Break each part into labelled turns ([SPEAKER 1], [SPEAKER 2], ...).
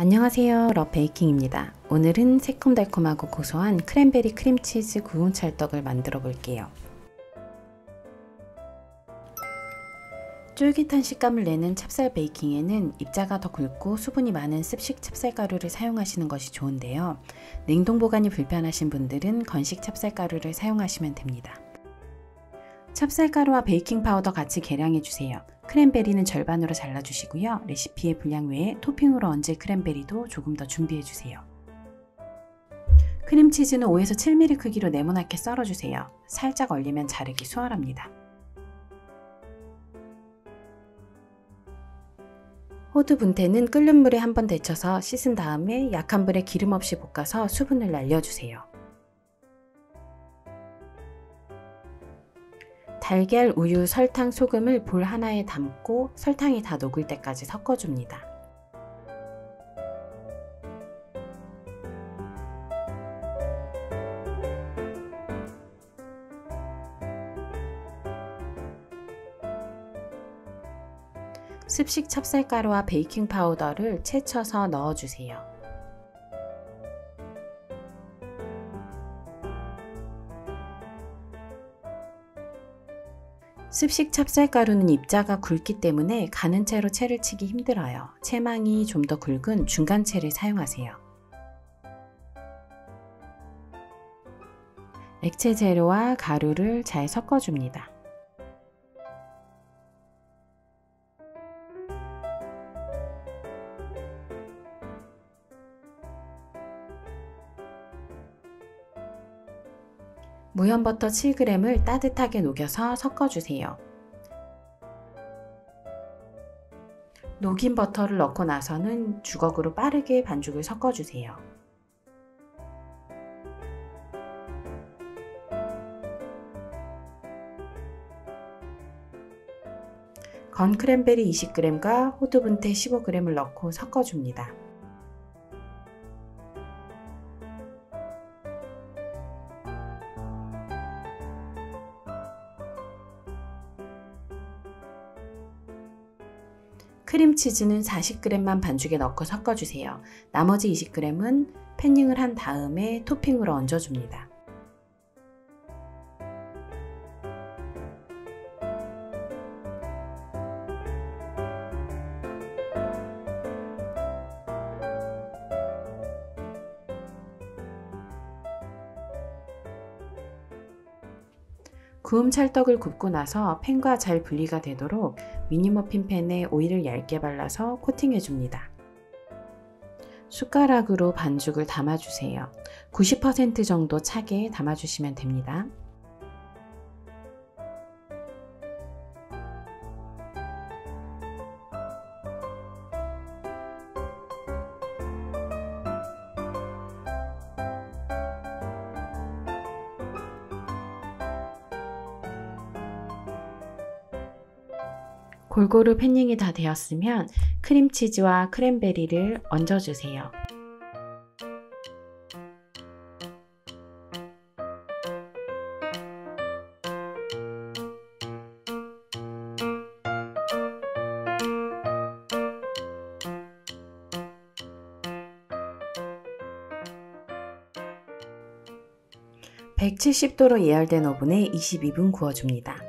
[SPEAKER 1] 안녕하세요. 러베이킹입니다. 오늘은 새콤달콤하고 고소한 크랜베리 크림치즈 구운 찰떡을 만들어 볼게요. 쫄깃한 식감을 내는 찹쌀 베이킹에는 입자가 더 굵고 수분이 많은 습식 찹쌀가루를 사용하시는 것이 좋은데요. 냉동 보관이 불편하신 분들은 건식 찹쌀가루를 사용하시면 됩니다. 찹쌀가루와 베이킹 파우더 같이 계량해 주세요 크랜베리는 절반으로 잘라주시고요. 레시피의 분량 외에 토핑으로 얹을 크랜베리도 조금 더 준비해주세요. 크림치즈는 5에서 7mm 크기로 네모나게 썰어주세요. 살짝 얼리면 자르기 수월합니다. 호두 분태는 끓는 물에 한번 데쳐서 씻은 다음에 약한 불에 기름 없이 볶아서 수분을 날려주세요. 달걀, 우유, 설탕, 소금을 볼 하나에 담고 설탕이 다 녹을 때까지 섞어줍니다. 습식 찹쌀가루와 베이킹 파우더를 채쳐서 넣어주세요. 습식 찹쌀가루는 입자가 굵기 때문에 가는 채로 채를 치기 힘들어요. 채망이 좀 더 굵은 중간 채를 사용하세요. 액체 재료와 가루를 잘 섞어줍니다. 무염버터 7g을 따뜻하게 녹여서 섞어주세요. 녹인 버터를 넣고 나서는 주걱으로 빠르게 반죽을 섞어주세요. 건 크랜베리 20g과 호두분태 15g을 넣고 섞어줍니다. 크림치즈는 40g만 반죽에 넣고 섞어주세요. 나머지 20g은 패닝을 한 다음에 토핑으로 얹어줍니다. 구움 찰떡을 굽고 나서 팬과 잘 분리가 되도록 미니머핀 팬에 오일을 얇게 발라서 코팅해 줍니다. 숟가락으로 반죽을 담아주세요. 90% 정도 차게 담아주시면 됩니다. 골고루 패닝이 다 되었으면 크림치즈와 크랜베리를 얹어주세요. (170도로) 예열된 오븐에 22분 구워줍니다.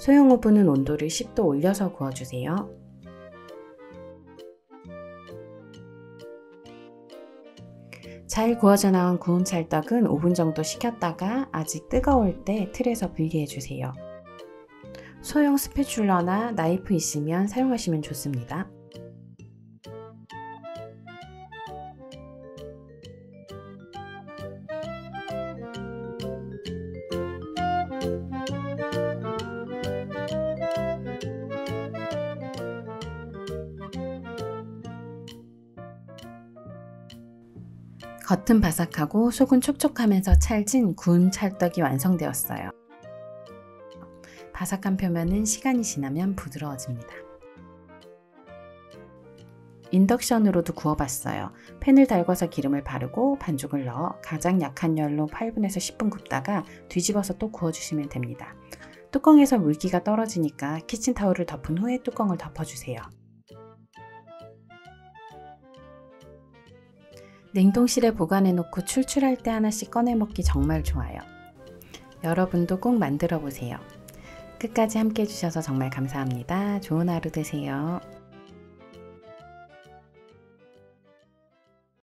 [SPEAKER 1] 소형 오븐은 온도를 10도 올려서 구워주세요. 잘 구워져 나온 구운 찰떡은 5분 정도 식혔다가 아직 뜨거울 때 틀에서 분리해주세요. 소형 스패츌러나 나이프 있으면 사용하시면 좋습니다. 겉은 바삭하고 속은 촉촉하면서 찰진 구운 찰떡이 완성되었어요. 바삭한 표면은 시간이 지나면 부드러워집니다. 인덕션으로도 구워봤어요. 팬을 달궈서 기름을 바르고 반죽을 넣어 가장 약한 열로 8분에서 10분 굽다가 뒤집어서 또 구워주시면 됩니다. 뚜껑에서 물기가 떨어지니까 키친타올을 덮은 후에 뚜껑을 덮어주세요. 냉동실에 보관해 놓고 출출할 때 하나씩 꺼내 먹기 정말 좋아요. 여러분도 꼭 만들어 보세요. 끝까지 함께 해주셔서 정말 감사합니다. 좋은 하루 되세요.